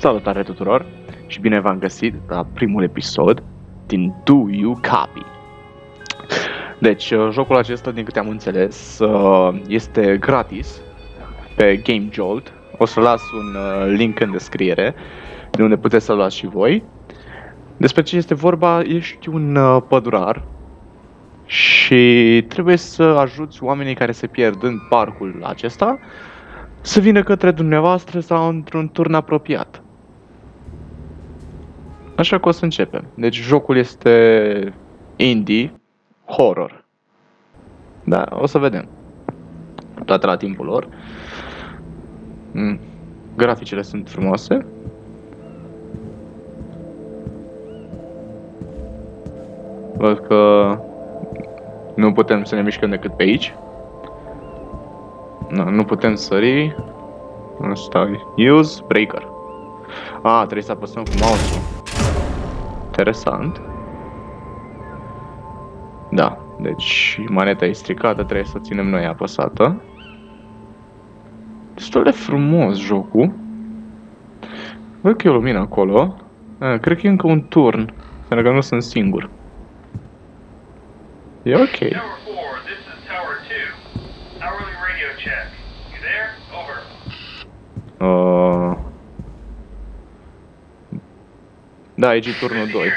Salutare tuturor și bine v-am găsit la primul episod din Do You Copy. Deci, uh, jocul acesta, din câte am înțeles, uh, este gratis pe Game Jolt. O să las un uh, link în descriere de unde puteți să luați și voi. Despre ce este vorba, ești un pădurar și trebuie să ajuți oamenii care se pierd în parcul acesta să vină către dumneavoastră sau într-un turn apropiat. Așa că o să începem. Deci jocul este indie, horror. Da, o să vedem. Toate la timpul lor. Mm. Graficele sunt frumoase. Văd că nu putem să ne mișcăm decât pe aici. Nu, nu putem sări. Asta Use breaker. A, trebuie să apăsăm cu mouse-ul. Interesant. Da, deci maneta e stricată, trebuie să o ținem noi apăsată. Destul de frumos jocul. Văd că e o lumină acolo. A, cred că e încă un turn, pentru că nu sunt singur. E ok. Uh... Da, aici e turnul 2.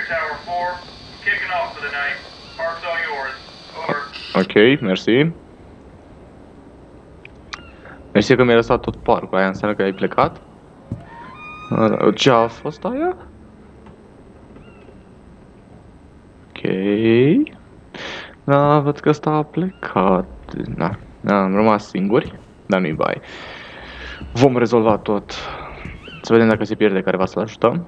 Ok, mersi. Mersi că mi-ai lăsat tot parcul, aia înseamnă că ai plecat? Ce a fost aia? Ok. Da, văd că ăsta a plecat. Da, da am rămas singuri, dar nu-i bai. Vom rezolva tot. Să vedem dacă se pierde careva să-l ajutăm.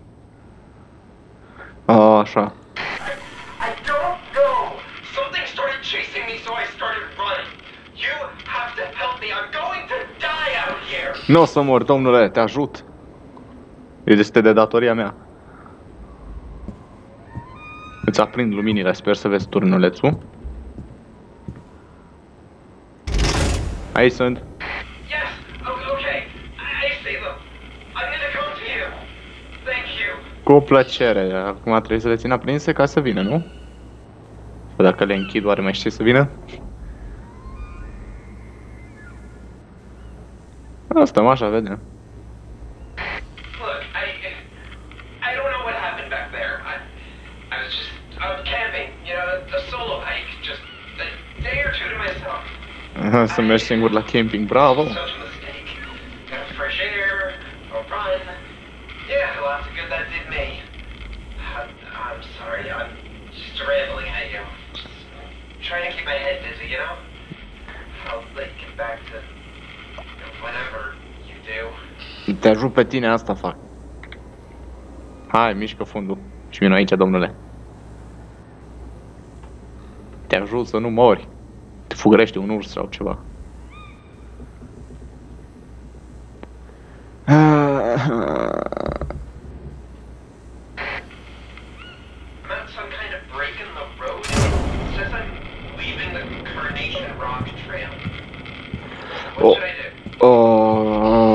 A, așa. Nu o să mor, domnule, te ajut. Este de datoria mea. Îți aprind luminile, sper să vezi turnulețul. Aici sunt. Cu plăcere. Acum trebuie să le țin aprinse ca să vină, nu? Sau dacă le închid, oare mai știi să vină? Asta așa, vedem. Să mergi singur la camping, bravo! Te ajut pe tine, asta fac. Hai, mișcă fundul. Și vin aici, domnule. Te ajut să nu mori. Te fugărește un urs sau ceva. Oh. Oh,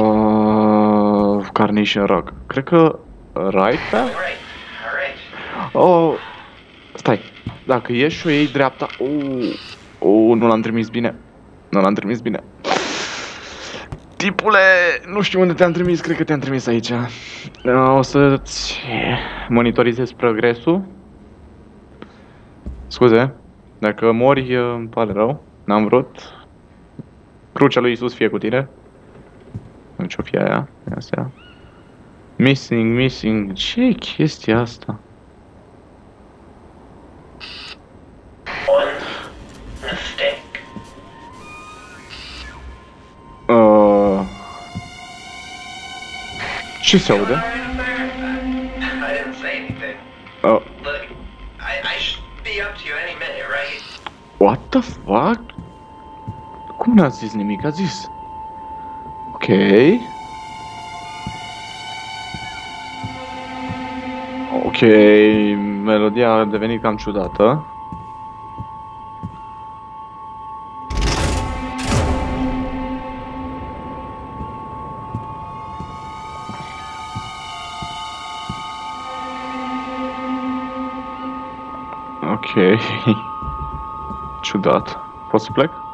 Carnation Rock. Cred că right pe? Oh, stai. Dacă ieși și o iei dreapta... Oh, oh nu l-am trimis bine. Nu l-am trimis bine. Tipule, nu știu unde te-am trimis, cred că te-am trimis aici. O să-ți monitorizez progresul. Scuze, dacă mori, îmi pare rău. N-am vrut. Crucea lui Isus fie cu tine. Nu ce-o fie aia. Asta. Missing, missing. ce e chestia asta? Uh, Ce se aude? I didn't say anything. Uh, Look, I, I should be up to you any minute, right? what the fuck? Cum n-a zis nimic? A zis. Ok. Ok, melodia a devenit cam ciudată. Ok. Ciudat. Pot să plec?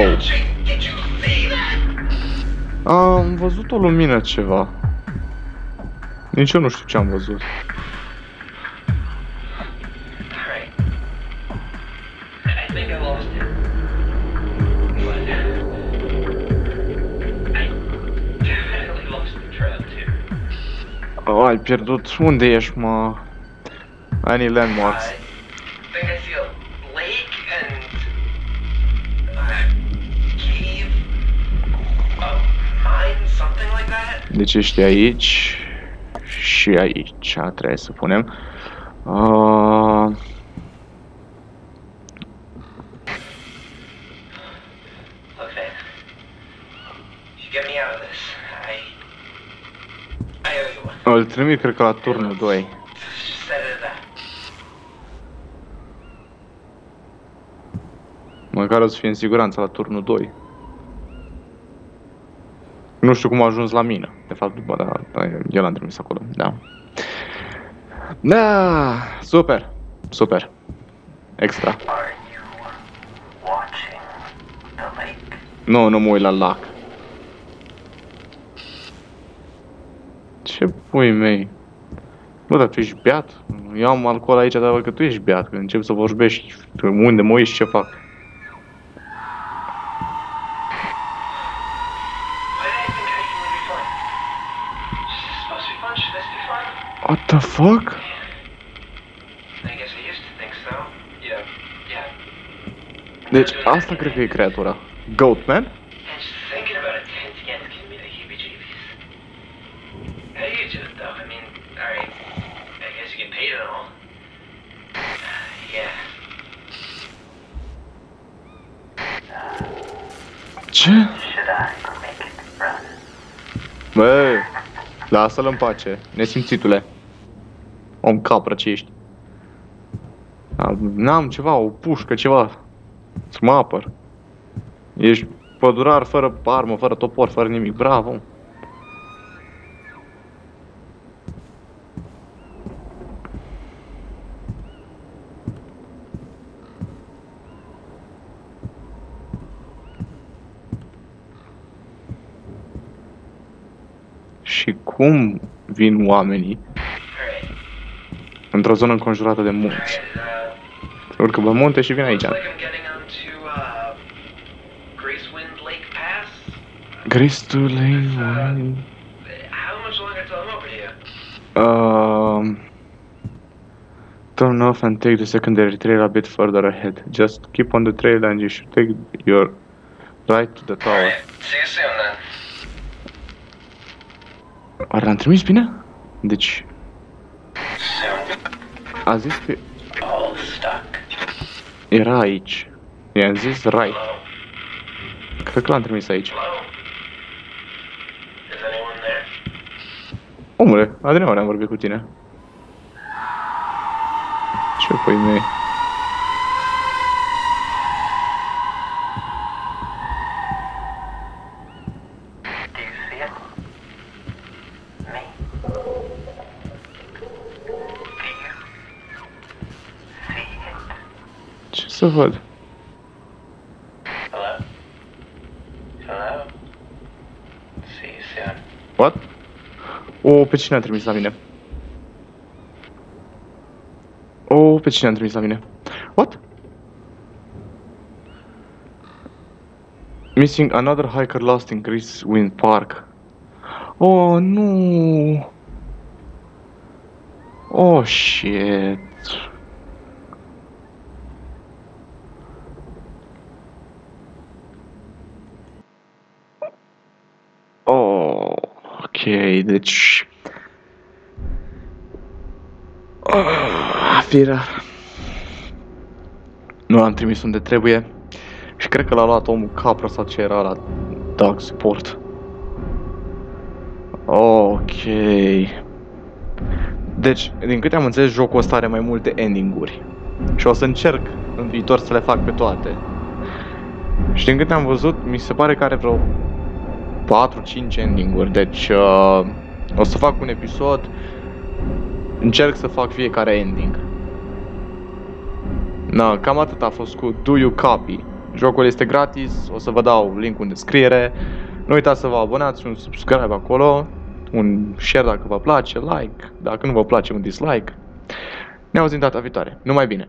It. Oh. Jake, did you see that? Am văzut o lumină ceva. Nici eu nu știu ce am văzut. Alright. I think I lost it. But I definitely lost the trail too. Oh, ai pierdut. Unde ești, mă? Any landmarks? Deci ești aici și aici, trebuie să punem. Uh, Look, man. You get me out of this. I I owe you one. îl trimit, cred că la turnul 2. Just set it at that. Măcar o să fie în siguranță la turnul 2. Nu știu cum a ajuns la mine. De fapt, după, da, da, eu l-am trimis acolo, da. Da, super, super. Extra. Are you watching the lake? Nu, nu mă uit la lac. Ce pui mei? Bă, dar tu ești beat? Eu am alcool aici, dar văd că tu ești beat, că încep să vorbești. Unde mă uiți, ce fac? The fuck? I guess I used to think so. Yeah. Yeah. Deci, asta cred că e creatura. Goatman? And just thinking about it tent again is giving me the heebie-jeebies. How do you do it, though? I mean, alright, I guess you get paid and all. Yeah. Ce? Should I make it run? Bă, lasă-l în pace, nesimțitule. Om capră ce ești. A, N-am ceva, o pușcă, ceva. Să mă apăr. Ești pădurar fără armă, fără topor, fără nimic. Bravo. Și cum vin oamenii Alright. Într-o zonă înconjurată de munți? Alright, uh, Urcă pe munte și vin aici. looks like I'm getting onto, uh, Gracewind Lake Pass. Grace to Lane. How much longer till I'm over to you? Um, turn off and take the secondary trail a bit further ahead. Just keep on the trail and you should take your right to the tower. Alright, see you soon then. Oare l-am trimis bine? Deci, Soon. A zis că All stuck. era aici. I-am zis right. Hello? Cred că l-am trimis aici. Hello? Is anyone there? Omule, Adrian, am vorbit cu tine. Ce pui mei? Să văd? Hello? Hello? See you soon. What? O, pe cine a trimis la mine? O, pe cine a trimis la mine? What? Missing another hiker lost in Chris Wind Park. Oh, nu! Oh, shit. Oh, ok, deci... Oh, firea. Nu l-am trimis unde trebuie. Și cred că l-a luat omul capra sau ce era la Dog Support. Ok. Deci, din câte am înțeles, jocul ăsta are mai multe ending-uri. Și o să încerc în viitor să le fac pe toate. Și din câte am văzut, mi se pare că are vreo 4-5 ending-uri. Deci, uh, o să fac un episod, încerc să fac fiecare ending. Na, cam atât a fost cu Do You Copy. Jocul este gratis, o să vă dau link în descriere. Nu uitați să vă abonați, un subscribe acolo, un share dacă vă place, like, dacă nu vă place un dislike. Ne auzim data viitoare. Numai bine!